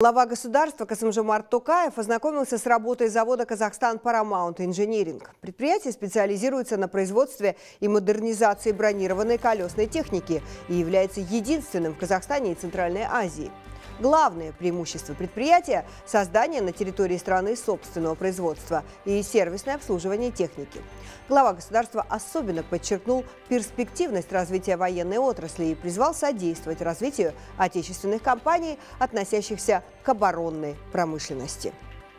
Глава государства Касымжомарт Токаев ознакомился с работой завода «Казахстан Paramount Инжиниринг». Предприятие специализируется на производстве и модернизации бронированной колесной техники и является единственным в Казахстане и Центральной Азии. Главное преимущество предприятия – создание на территории страны собственного производства и сервисное обслуживание техники. Глава государства особенно подчеркнул перспективность развития военной отрасли и призвал содействовать развитию отечественных компаний, относящихся к оборонной промышленности.